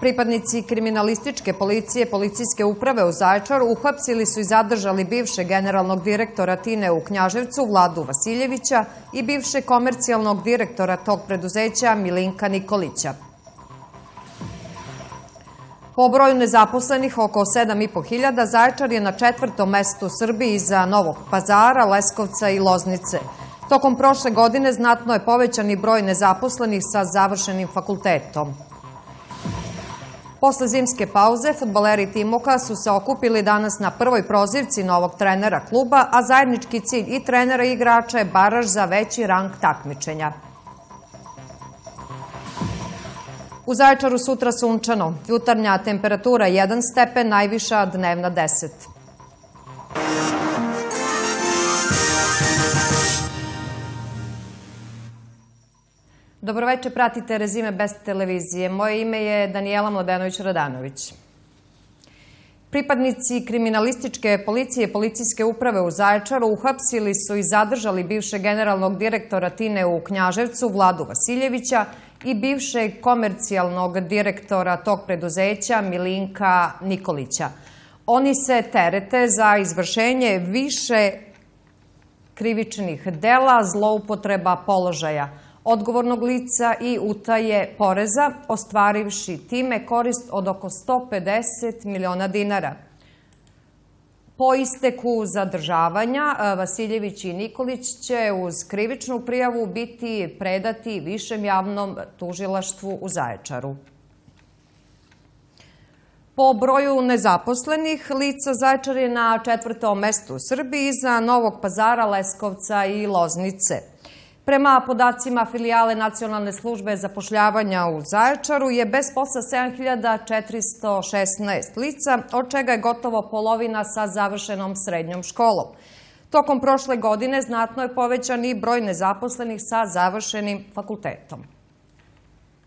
Pripadnici kriminalističke policije policijske uprave u Zaječaru uhapsili su i zadržali bivše generalnog direktora Tine u Knjaževcu Vladu Vasiljevića i bivše komercijalnog direktora tog preduzeća Milinka Nikolića. Po broju nezaposlenih oko 7.500 Zaječar je na četvrtom mestu Srbiji iza Novog pazara, Leskovca i Loznice. Tokom prošle godine znatno je povećan i broj nezaposlenih sa završenim fakultetom. Posle zimske pauze, futbaleri Timoka su se okupili danas na prvoj prozivci novog trenera kluba, a zajednički cilj i trenera i igrača je baraž za veći rang takmičenja. U Zaječaru sutra sunčano. Jutarnja temperatura 1 stepen, najviša dnevna 10. Dobroveče, pratite rezime Best televizije. Moje ime je Danijela Mladenović-Radanović. Pripadnici kriminalističke policije policijske uprave u Zaječaru uhapsili su i zadržali bivšeg generalnog direktora Tine u Knjaževcu Vladu Vasiljevića i bivšeg komercijalnog direktora tog preduzeća Milinka Nikolića. Oni se terete za izvršenje više krivičnih dela zloupotreba položaja odgovornog lica i utaje poreza, ostvarivši time korist od oko 150 miliona dinara. Po isteku zadržavanja, Vasiljević i Nikolić će uz krivičnu prijavu biti predati Višem javnom tužilaštvu u Zaječaru. Po broju nezaposlenih, lica Zaječar je na četvrtom mestu u Srbiji iza Novog pazara, Leskovca i Loznice. Prema podacima filijale Nacionalne službe zapošljavanja u Zaječaru je bez posla 7416 lica, od čega je gotovo polovina sa završenom srednjom školom. Tokom prošle godine znatno je povećan i broj nezaposlenih sa završenim fakultetom.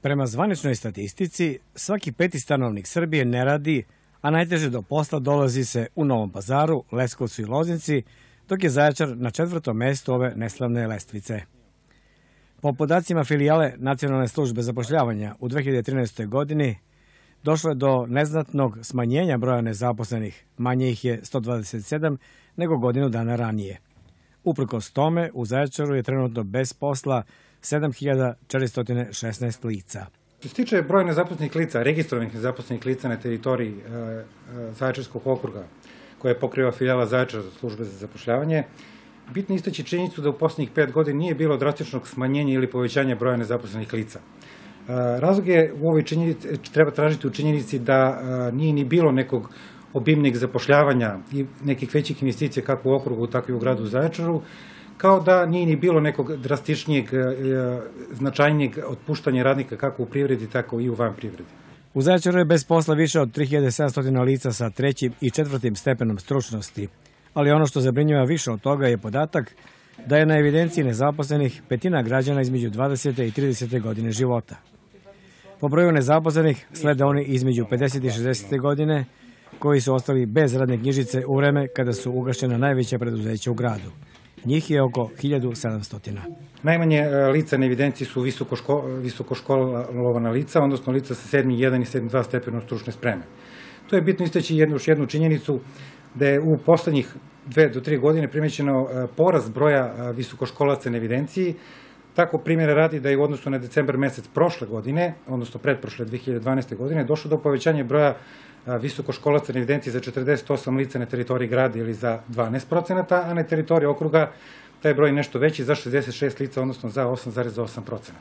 Prema zvaničnoj statistici, svaki peti stanovnik Srbije ne radi, a najteže do posla dolazi se u Novom pazaru, Leskovcu i Loznici, dok je Zaječar na četvrtom mestu ove neslavne lestvice. Po podacima filijale Nacionalne službe zapošljavanja u 2013. godini došlo je do neznatnog smanjenja broja nezaposlenih, manje ih je 127 nego godinu dana ranije. Uprkos tome, u Zaječaru je trenutno bez posla 7416 lica. Što se tiče broja nezaposlenih lica, registrovanih nezaposlenih lica na teritoriji e, e, Zaječarskog okruga, koje je pokriva filijala Zaječar službe za zapošljavanje, Bitno istaći činjenicu da u poslednjih pet godina nije bilo drastičnog smanjenja ili povećanja broja nezaposlenih lica. Razlog je u ovoj činjenici, treba tražiti u činjenici da nije ni bilo nekog obimnih zapošljavanja i nekih većih investicija kako u okrugu, tako i u gradu Zaječaru, kao da nije ni bilo nekog drastičnijeg, značajnijeg otpuštanja radnika kako u privredi, tako i u van privredi. U Zaječaru je bez posla više od 3700 lica sa trećim i četvrtim stepenom stručnosti ali ono što zabrinjava više od toga je podatak da je na evidenciji nezaposlenih petina građana između 20. i 30. godine života. Po broju nezaposlenih slede oni između 50. i 60. godine, koji su ostali bez radne knjižice u vreme kada su ugašena najveća preduzeća u gradu. Njih je oko 1700. Najmanje e, lica na evidenciji su visokoško, visokoškolovana lica, odnosno lica sa 7. 1 i 7. 2 stepenom stručne spreme. To je bitno istaći jednu, još jednu činjenicu da je u poslednjih dve do tri godine primećeno e, porast broja e, visokoškolaca na evidenciji. Tako primjera radi da je u odnosu na decembar mesec prošle godine, odnosno predprošle 2012. godine, došlo do povećanja broja e, visokoškolaca na evidenciji za 48 lica na teritoriji grada ili za 12%, a na teritoriji okruga taj broj nešto veći za 66 lica, odnosno za 8,8%.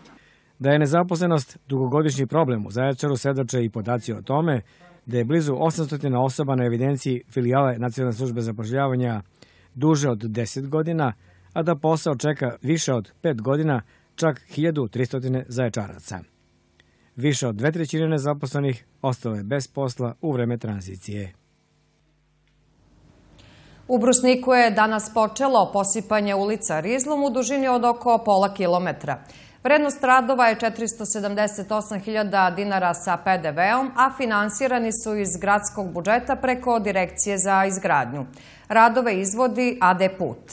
Da je nezaposlenost dugogodišnji problem u Zaječaru svedoče i podaci o tome da je blizu 800 osoba na evidenciji filijale Nacionalne službe zapošljavanja duže od 10 godina, a da posao čeka više od 5 godina, čak 1300 zaječaraca. Više od dve trećine nezaposlenih ostalo je bez posla u vreme tranzicije. U Brusniku je danas počelo posipanje ulica Rizlom u dužini od oko pola kilometra. Vrednost radova je 478.000 dinara sa PDV-om, a finansirani su iz gradskog budžeta preko Direkcije za izgradnju. Radove izvodi AD Put.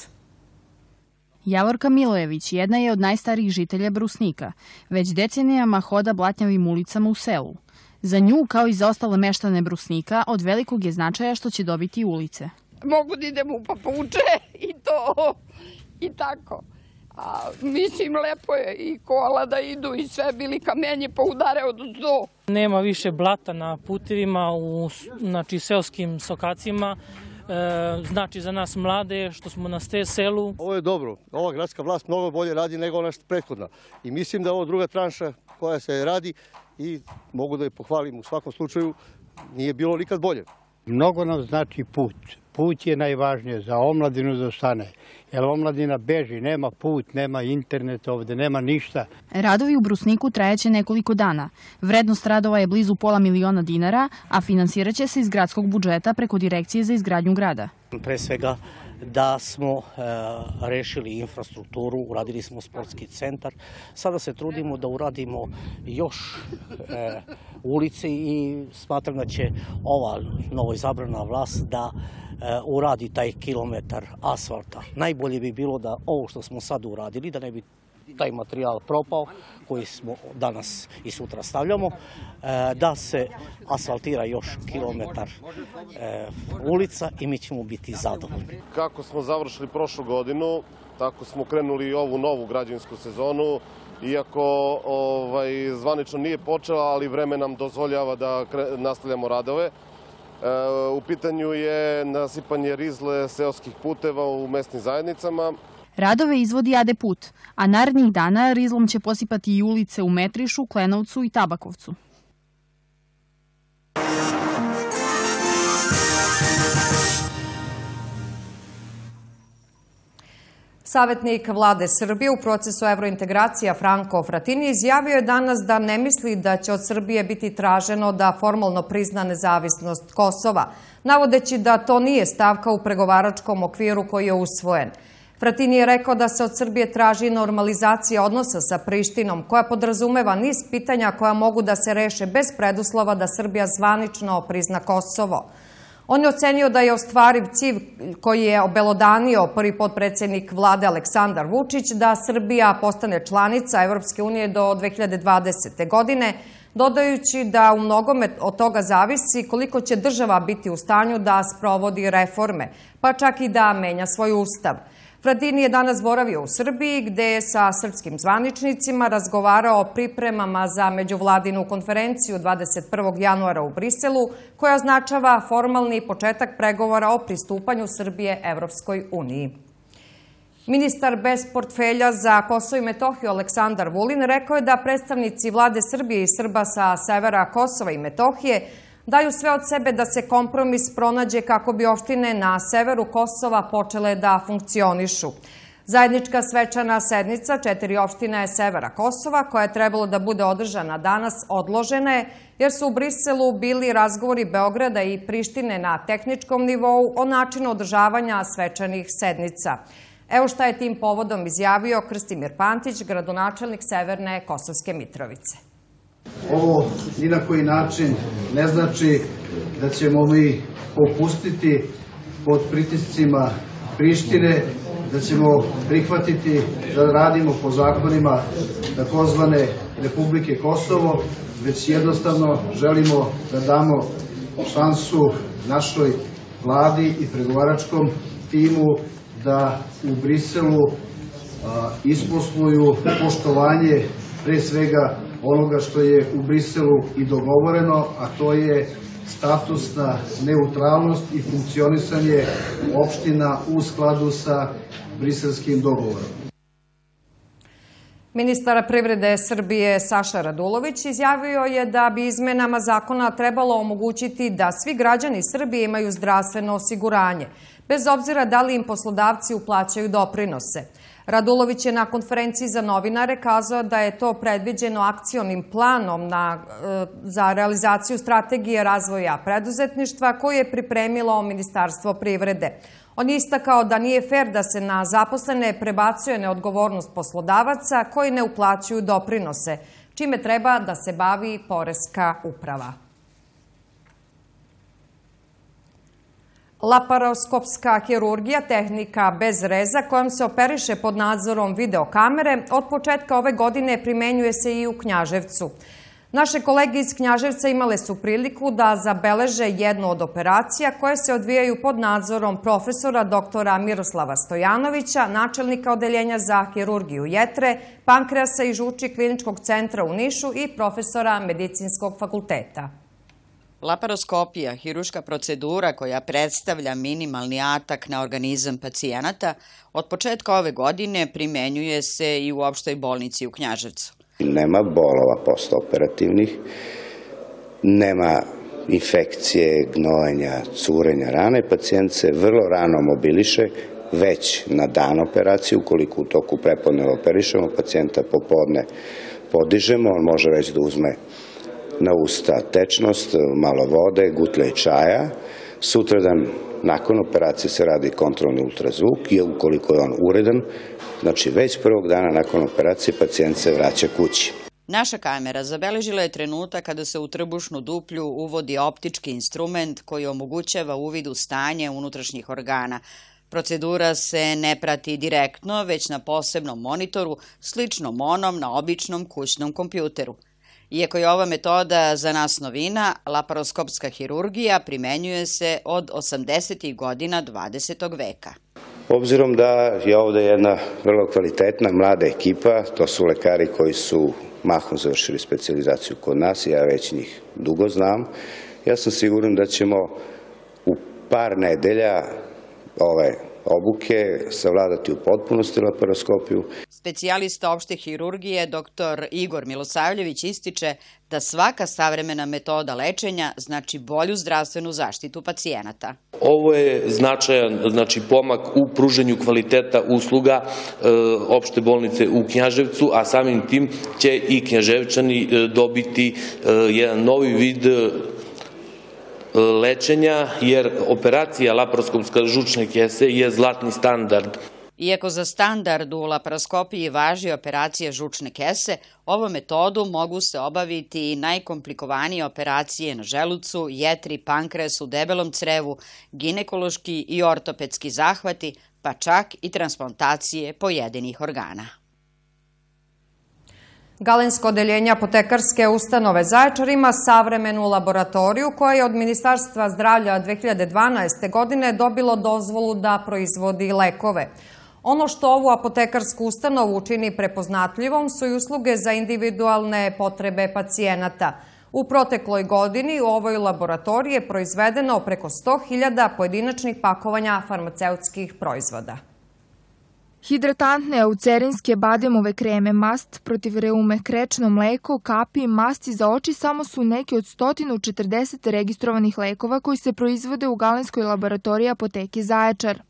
Javorka Milojević jedna je od najstarijih žitelja Brusnika. Već decenijama hoda blatnjavim ulicama u selu. Za nju, kao i za ostale meštane Brusnika, od velikog je značaja što će dobiti ulice. Mogu da idem u papuče i to, i tako. A, mislim, lepo je i kola da idu i sve bili kamenje pa udare od zdo. Nema više blata na putevima u znači, seoskim sokacima. E, znači za nas mlade što smo na ste selu. Ovo je dobro. Ova gradska vlast mnogo bolje radi nego ona što prethodna. I mislim da ovo druga tranša koja se radi i mogu da je pohvalim u svakom slučaju nije bilo nikad bolje. Mnogo nam znači put. Put je najvažnije za omladinu da stane. Jer omladina beži, nema put, nema internet ovde, nema ništa. Radovi u Brusniku trajaće nekoliko dana. Vrednost radova je blizu pola miliona dinara, a finansiraće se iz gradskog budžeta preko Direkcije za izgradnju grada. Pre svega da smo e, rešili infrastrukturu, uradili smo sportski centar. Sada se trudimo da uradimo još e, ulice i smatram da će ova novo izabrana vlast da uradi taj kilometar asfalta. Najbolje bi bilo da ovo što smo sad uradili, da ne bi taj materijal propao koji smo danas i sutra stavljamo, e, da se asfaltira još kilometar e, ulica i mi ćemo biti zadovoljni. Kako smo završili prošlu godinu, tako smo krenuli i ovu novu građansku sezonu, iako ovaj, zvanično nije počela, ali vreme nam dozvoljava da nastavljamo radove. E, u pitanju je nasipanje rizle seoskih puteva u mesnim zajednicama. Radove izvodi AD Put, a narednih dana rizlom će posipati i ulice u Metrišu, Klenovcu i Tabakovcu. Savetnik vlade Srbije u procesu evrointegracija Franko Fratini izjavio je danas da ne misli da će od Srbije biti traženo da formalno prizna nezavisnost Kosova, navodeći da to nije stavka u pregovaračkom okviru koji je usvojen. Fratini je rekao da se od Srbije traži normalizacija odnosa sa Prištinom, koja podrazumeva niz pitanja koja mogu da se reše bez preduslova da Srbija zvanično prizna Kosovo. On je ocenio da je ostvariv civ koji je obelodanio prvi potpredsednik vlade Aleksandar Vučić da Srbija postane članica Evropske unije do 2020. godine, dodajući da u mnogome od toga zavisi koliko će država biti u stanju da sprovodi reforme, pa čak i da menja svoj ustav. Fradini je danas boravio u Srbiji, gde je sa srpskim zvaničnicima razgovarao o pripremama za međuvladinu konferenciju 21. januara u Briselu, koja označava formalni početak pregovora o pristupanju Srbije Evropskoj uniji. Ministar bez portfelja za Kosovo i Metohiju Aleksandar Vulin rekao je da predstavnici vlade Srbije i Srba sa severa Kosova i Metohije daju sve od sebe da se kompromis pronađe kako bi opštine na severu Kosova počele da funkcionišu. Zajednička svečana sednica četiri opštine Severa Kosova, koja je trebalo da bude održana danas, odložena je, jer su u Briselu bili razgovori Beograda i Prištine na tehničkom nivou o načinu održavanja svečanih sednica. Evo šta je tim povodom izjavio Krstimir Pantić, gradonačelnik Severne Kosovske Mitrovice. Ovo ni na koji način ne znači da ćemo mi popustiti pod pritiscima Prištine, da ćemo prihvatiti da radimo po zakonima takozvane Republike Kosovo, već jednostavno želimo da damo šansu našoj vladi i pregovaračkom timu da u Briselu isposluju poštovanje pre svega onoga što je u Briselu i dogovoreno, a to je statusna neutralnost i funkcionisanje opština u skladu sa briselskim dogovorom. Ministar privrede Srbije Saša Radulović izjavio je da bi izmenama zakona trebalo omogućiti da svi građani Srbije imaju zdravstveno osiguranje, bez obzira da li im poslodavci uplaćaju doprinose. Radulović je na konferenciji za novinare kazao da je to predviđeno akcionim planom na, e, za realizaciju strategije razvoja preduzetništva koje je pripremilo Ministarstvo privrede. On je istakao da nije fair da se na zaposlene prebacuje neodgovornost poslodavaca koji ne uplaćuju doprinose, čime treba da se bavi Poreska uprava. Laparoskopska hirurgija, tehnika bez reza kojom se operiše pod nadzorom videokamere, od početka ove godine primenjuje se i u Knjaževcu. Naše kolege iz Knjaževca imale su priliku da zabeleže jednu od operacija koje se odvijaju pod nadzorom profesora doktora Miroslava Stojanovića, načelnika Odeljenja za hirurgiju jetre, pankreasa i žuči kliničkog centra u Nišu i profesora medicinskog fakulteta. Laparoskopija, hiruška procedura koja predstavlja minimalni atak na organizam pacijenata, od početka ove godine primenjuje se i u opštoj bolnici u Knjaževcu. Nema bolova postoperativnih, nema infekcije, gnojenja, curenja rane. Pacijent se vrlo rano mobiliše, već na dan operacije, ukoliko u toku prepodne operišemo, pacijenta popodne podižemo, on može već da uzme na usta tečnost, malo vode, gutlje čaja. Sutradan, nakon operacije se radi kontrolni ultrazvuk i ukoliko je on uredan, znači već prvog dana nakon operacije pacijent se vraća kući. Naša kamera zabeležila je trenutak kada se u trbušnu duplju uvodi optički instrument koji omogućava uvid u stanje unutrašnjih organa. Procedura se ne prati direktno, već na posebnom monitoru, sličnom onom na običnom kućnom kompjuteru. Iako je ova metoda za nas novina, laparoskopska hirurgija primenjuje se od 80. godina 20. veka. Obzirom da je ovde jedna vrlo kvalitetna mlada ekipa, to su lekari koji su mahom završili specializaciju kod nas, ja već njih dugo znam, ja sam siguran da ćemo u par nedelja ove obuke savladati u potpunosti laparoskopiju. Specijalista opšte hirurgije dr. Igor Milosavljević ističe da svaka savremena metoda lečenja znači bolju zdravstvenu zaštitu pacijenata. Ovo je značajan znači, pomak u pruženju kvaliteta usluga e, opšte bolnice u Knjaževcu, a samim tim će i Knjaževčani e, dobiti e, jedan novi vid lečenja, jer operacija laparoskopska žučne kese je zlatni standard. Iako za standard u laparoskopiji važi operacija žučne kese, ovom metodu mogu se obaviti i najkomplikovanije operacije na želucu, jetri, pankresu, debelom crevu, ginekološki i ortopedski zahvati, pa čak i transplantacije pojedinih organa. Galensko odeljenje apotekarske ustanove Zaječar ima savremenu laboratoriju koja je od Ministarstva zdravlja 2012. godine dobilo dozvolu da proizvodi lekove. Ono što ovu apotekarsku ustanovu učini prepoznatljivom su i usluge za individualne potrebe pacijenata. U protekloj godini u ovoj laboratoriji je proizvedeno preko 100.000 pojedinačnih pakovanja farmaceutskih proizvoda. Hidratantne aucerinske bademove kreme, mast protiv reume, krečno mleko, kapi, masti za oči samo su neki od 140 registrovanih lekova koji se proizvode u Galenskoj laboratoriji apoteke Zaječar.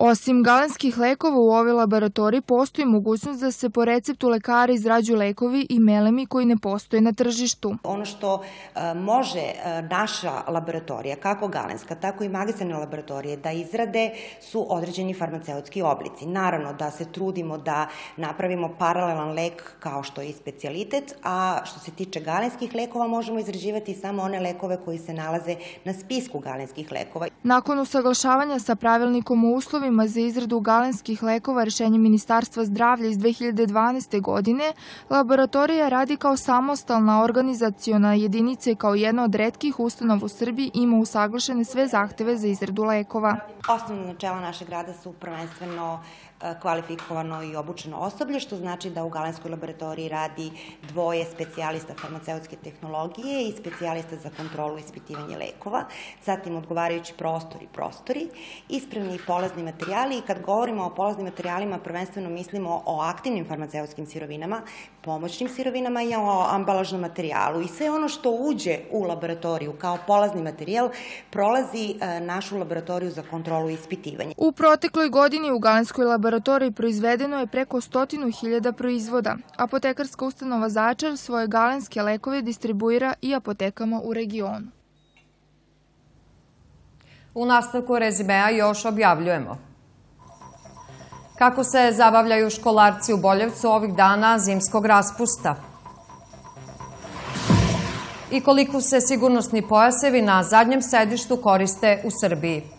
Osim galenskih lekova u ovoj laboratoriji postoji mogućnost da se po receptu lekara izrađuju lekovi i melemi koji ne postoje na tržištu. Ono što e, može e, naša laboratorija, kako galenska, tako i magistrane laboratorije, da izrade su određeni farmaceutski oblici. Naravno da se trudimo da napravimo paralelan lek kao što je i specialitet, a što se tiče galenskih lekova možemo izrađivati samo one lekove koji se nalaze na spisku galenskih lekova. Nakon usaglašavanja sa pravilnikom o uslovima uslovima za izradu galenskih lekova rešenjem Ministarstva zdravlja iz 2012. godine, laboratorija radi kao samostalna organizaciona jedinica kao jedna od redkih ustanova u Srbiji ima usaglašene sve zahteve za izradu lekova. Osnovna načela našeg rada su prvenstveno E, kvalifikovano i obučeno osoblje, što znači da u Galenskoj laboratoriji radi dvoje specijalista farmaceutske tehnologije i specijalista za kontrolu i ispitivanje lekova, zatim odgovarajući prostor i prostori, ispravni i polazni materijali i kad govorimo o polaznim materijalima prvenstveno mislimo o aktivnim farmaceutskim sirovinama, pomoćnim sirovinama i o ambalažnom materijalu i sve ono što uđe u laboratoriju kao polazni materijal prolazi e, našu laboratoriju za kontrolu i ispitivanje. U protekloj godini u Galenskoj laboratoriji laboratoriji proizvedeno je preko stotinu hiljada proizvoda. Apotekarska ustanova Začar svoje galenske lekove distribuira i apotekama u regionu. U nastavku rezimea još objavljujemo. Kako se zabavljaju školarci u Boljevcu ovih dana zimskog raspusta? I koliko se sigurnosni pojasevi na zadnjem sedištu koriste u Srbiji?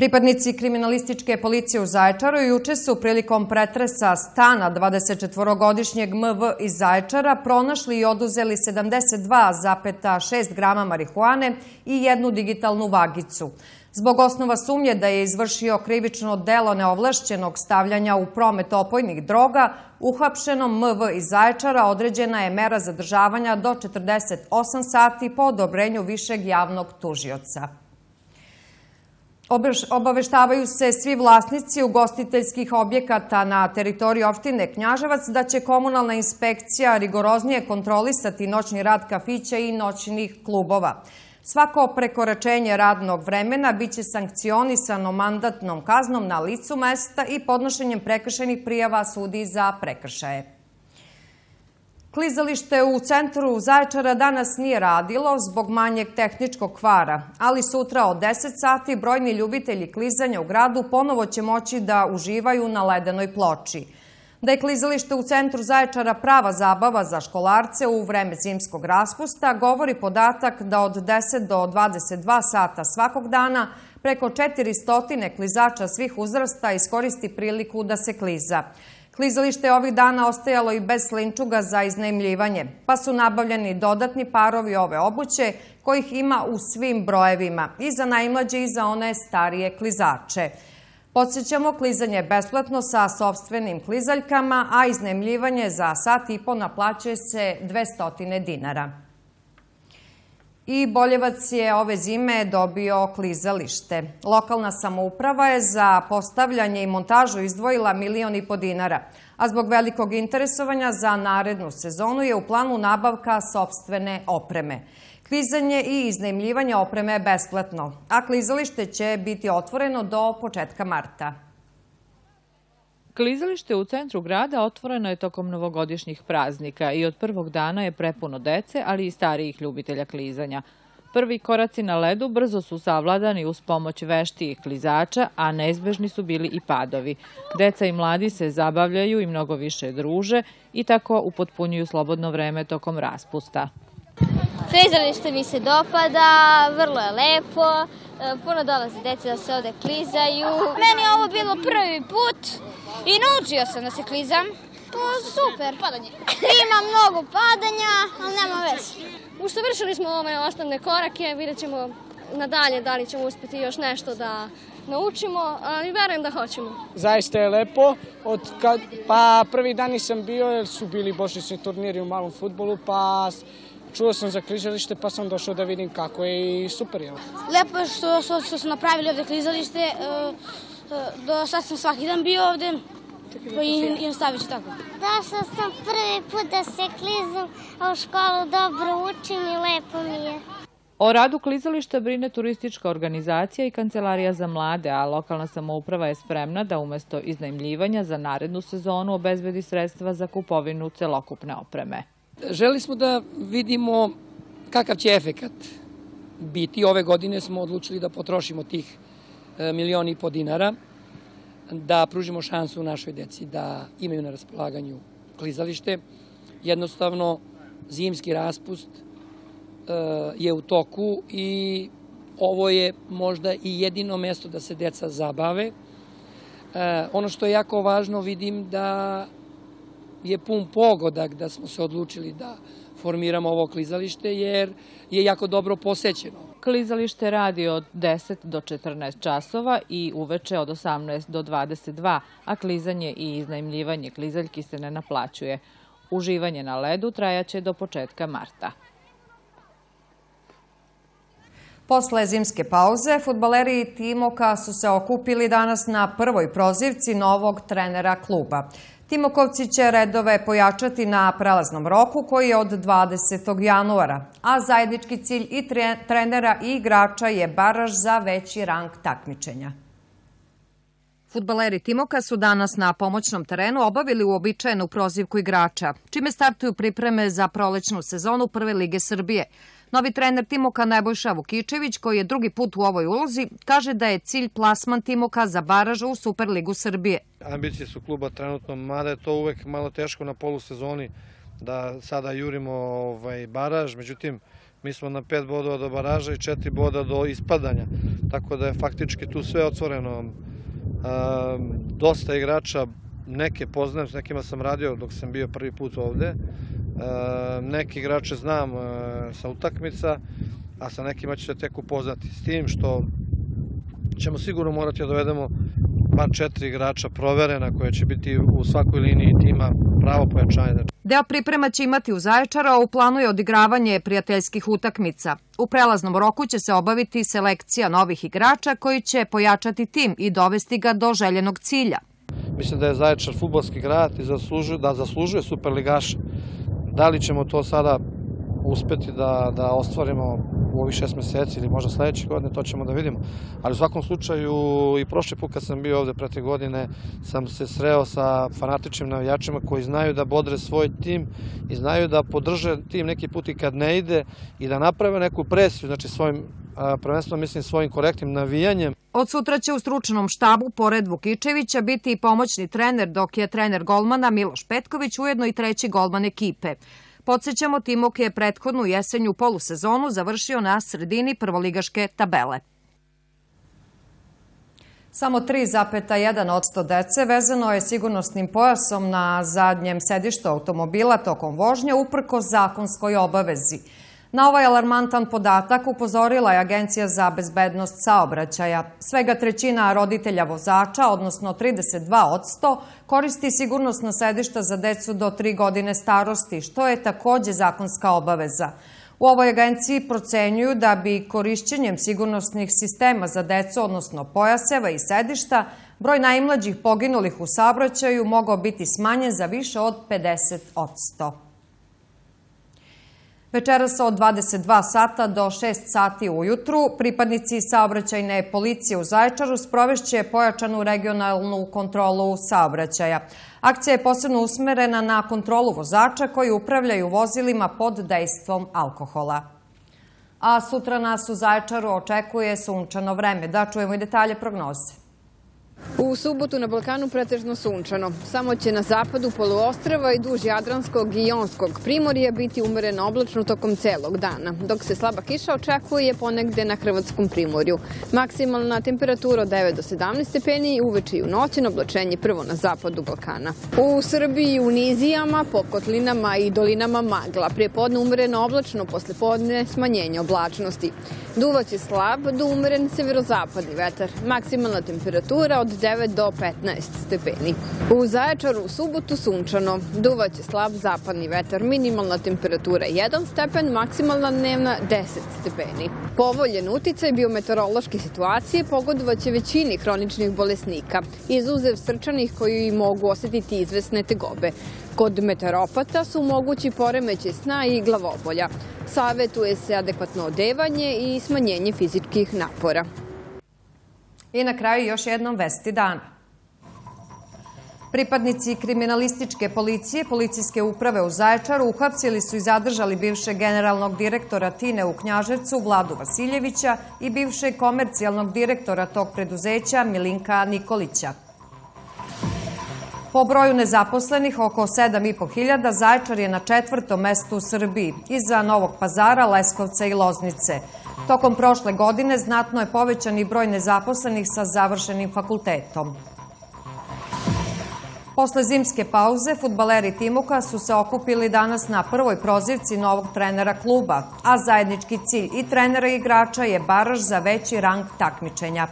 Pripadnici kriminalističke policije u Zaječaru juče su prilikom pretresa stana 24-godišnjeg MV iz Zaječara pronašli i oduzeli 72,6 grama marihuane i jednu digitalnu vagicu. Zbog osnova sumnje da je izvršio krivično delo neovlašćenog stavljanja u promet opojnih droga, uhapšenom MV iz Zaječara određena je mera zadržavanja do 48 sati po odobrenju višeg javnog tužioca. Obaveštavaju se svi vlasnici ugostiteljskih objekata na teritoriji opštine Knjaževac da će komunalna inspekcija rigoroznije kontrolisati noćni rad kafića i noćnih klubova. Svako prekoračenje radnog vremena biće sankcionisano mandatnom kaznom na licu mesta i podnošenjem prekršenih prijava sudi za prekršaje. Klizalište u centru Zaječara danas nije radilo zbog manjeg tehničkog kvara, ali sutra od 10 sati brojni ljubitelji klizanja u gradu ponovo će moći da uživaju na ledenoj ploči. Da je klizalište u centru Zaječara prava zabava za školarce u vreme zimskog raspusta, govori podatak da od 10 do 22 sata svakog dana preko 400 klizača svih uzrasta iskoristi priliku da se kliza. Klizalište je ovih dana ostajalo i bez slinčuga za iznajmljivanje, pa su nabavljeni dodatni parovi ove obuće, kojih ima u svim brojevima, i za najmlađe i za one starije klizače. Podsjećamo, klizanje je besplatno sa sobstvenim klizaljkama, a iznajmljivanje za sat i po naplaćuje se 200 dinara. I Boljevac je ove zime dobio klizalište. Lokalna samouprava je za postavljanje i montažu izdvojila milion i po dinara, a zbog velikog interesovanja za narednu sezonu je u planu nabavka sobstvene opreme. Klizanje i iznajmljivanje opreme je besplatno, a klizalište će biti otvoreno do početka marta. Klizalište u centru grada otvoreno je tokom novogodišnjih praznika i od prvog dana je prepuno dece, ali i starijih ljubitelja klizanja. Prvi koraci na ledu brzo su savladani uz pomoć veštijih klizača, a neizbežni su bili i padovi. Deca i mladi se zabavljaju i mnogo više druže i tako upotpunjuju slobodno vreme tokom raspusta. Klizalište mi se dopada, vrlo je lepo, e, puno dolaze dece da se ovde klizaju. Meni je ovo bilo prvi put i naučio sam da se klizam. Pa super. Padanje. Ima mnogo padanja, ali nema veze. Usavršili smo ove osnovne korake, vidjet ćemo nadalje da li ćemo uspeti još nešto da naučimo, ali verujem da hoćemo. Zaista je lepo. Od kad, pa prvi dan nisam bio jer su bili božićni turniri u malom futbolu, pa čuo sam za klizalište pa sam došao da vidim kako je i super je. Lepo je što, što, što su napravili ovde klizalište. E, do sad sam svaki dan bio ovde, pa i, i nastavit ću tako. Došla sam prvi put da se klizam, a u školu dobro učim i lepo mi je. O radu klizališta brine turistička organizacija i kancelarija za mlade, a lokalna samouprava je spremna da umesto iznajmljivanja za narednu sezonu obezbedi sredstva za kupovinu celokupne opreme. Želi smo da vidimo kakav će efekat biti. Ove godine smo odlučili da potrošimo tih 100 E, milion i po dinara, da pružimo šansu našoj deci da imaju na raspolaganju klizalište. Jednostavno, zimski raspust e, je u toku i ovo je možda i jedino mesto da se deca zabave. E, ono što je jako važno, vidim da je pun pogodak da smo se odlučili da formiramo ovo klizalište jer je jako dobro posećeno. Klizalište radi od 10 do 14 časova i uveče od 18 do 22, a klizanje i iznajmljivanje klizaljki se ne naplaćuje. Uživanje na ledu trajaće do početka marta. Posle zimske pauze, futbaleri Timoka su se okupili danas na prvoj prozivci novog trenera kluba. Timokovci će redove pojačati na prelaznom roku koji je od 20. januara, a zajednički cilj i trenera i igrača je baraž za veći rang takmičenja. Futbaleri Timoka su danas na pomoćnom terenu obavili uobičajenu prozivku igrača, čime startuju pripreme za prolećnu sezonu Prve lige Srbije – Novi trener Timoka Nebojša Vukičević, koji je drugi put u ovoj ulozi, kaže da je cilj plasman Timoka za baraž u Superligu Srbije. Ambicije su kluba trenutno, mada je to uvek malo teško na polusezoni da sada jurimo ovaj, baraž, međutim Mi smo na pet bodova do baraža i četiri boda do ispadanja. Tako da je faktički tu sve otvoreno. Dosta igrača, neke poznajem, s nekima sam radio dok sam bio prvi put ovde. Neki igrače znam sa utakmica, a sa nekima ću se tek upoznati. S tim što ćemo sigurno morati da dovedemo bar četiri igrača proverena koje će biti u svakoj liniji tima pravo pojačanje. Deo priprema će imati u Zaječara, a u planu je odigravanje prijateljskih utakmica. U prelaznom roku će se obaviti selekcija novih igrača koji će pojačati tim i dovesti ga do željenog cilja. Mislim da je Zaječar futbolski grad i zaslužuje, da zaslužuje superligaša. Da li ćemo to sada uspeti da, da ostvarimo u ovih šest meseci ili možda sledeće godine, to ćemo da vidimo. Ali u svakom slučaju i prošli put kad sam bio ovde pre te godine sam se sreo sa fanatičnim navijačima koji znaju da bodre svoj tim i znaju da podrže tim neki put i kad ne ide i da naprave neku presiju, znači svojim prvenstveno mislim svojim korektnim navijanjem. Od sutra će u stručnom štabu, pored Vukičevića, biti i pomoćni trener, dok je trener golmana Miloš Petković ujedno i treći golman ekipe. Podsjećamo, Timok je prethodnu jesenju polusezonu završio na sredini prvoligaške tabele. Samo 3,1 dece vezano je sigurnosnim pojasom na zadnjem sedištu automobila tokom vožnje uprko zakonskoj obavezi. Na ovaj alarmantan podatak upozorila je Agencija za bezbednost saobraćaja. Svega trećina roditelja vozača, odnosno 32 od 100, koristi sigurnosna sedišta za decu do 3 godine starosti, što je takođe zakonska obaveza. U ovoj agenciji procenjuju da bi korišćenjem sigurnosnih sistema za decu, odnosno pojaseva i sedišta, broj najmlađih poginulih u saobraćaju mogao biti smanjen za više od 50 od 100. Večeras od 22 sata do 6 sati ujutru pripadnici saobraćajne policije u Zaječaru sprovešće pojačanu regionalnu kontrolu saobraćaja. Akcija je posebno usmerena na kontrolu vozača koji upravljaju vozilima pod dejstvom alkohola. A sutra nas u Zaječaru očekuje sunčano vreme. Da čujemo i detalje prognoze. U subotu na Balkanu pretežno sunčano. Samo će na zapadu poluostrava i duž Jadranskog i Jonskog primorija biti umereno oblačno tokom celog dana, dok se slaba kiša očekuje ponegde na Hrvatskom primorju. Maksimalna temperatura od 9 do 17 stepeni i uveče i u noći oblačenje prvo na zapadu Balkana. U Srbiji u nizijama, pokotlinama i dolinama magla, prije podne umereno oblačno, posle podne smanjenje oblačnosti. Duvaće slab do umeren severozapadni vetar. Maksimalna temperatura od 9 do 15 stepeni. U Zaječaru u subotu sunčano. Duvaće slab zapadni vetar. Minimalna temperatura 1 stepen, maksimalna dnevna 10 stepeni. Povoljen uticaj biometeorološke situacije pogodovaće većini hroničnih bolesnika, izuzev srčanih koji mogu osetiti izvesne tegobe. Kod meteoropata su mogući poremeće sna i glavobolja. Savetuje se adekvatno odevanje i smanjenje fizičkih napora. I na kraju još jednom vesti dana. Pripadnici kriminalističke policije, policijske uprave u Zaječaru uhapsili su i zadržali bivšeg generalnog direktora Tine u Knjaževcu Vladu Vasiljevića i bivšeg komercijalnog direktora tog preduzeća Milinka Nikolića. Po broju nezaposlenih, oko 7.500, Zaječar je na četvrtom mestu u Srbiji, iza Novog pazara, Leskovca i Loznice. Tokom prošle godine znatno je povećan i broj nezaposlenih sa završenim fakultetom. Posle zimske pauze, futbaleri Timuka su se okupili danas na prvoj prozivci novog trenera kluba, a zajednički cilj i trenera i igrača je baraž za veći rang takmičenja.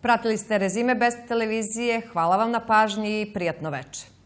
Pratili ste rezime bez televizije. Hvala vam na pažnji i prijatno večer.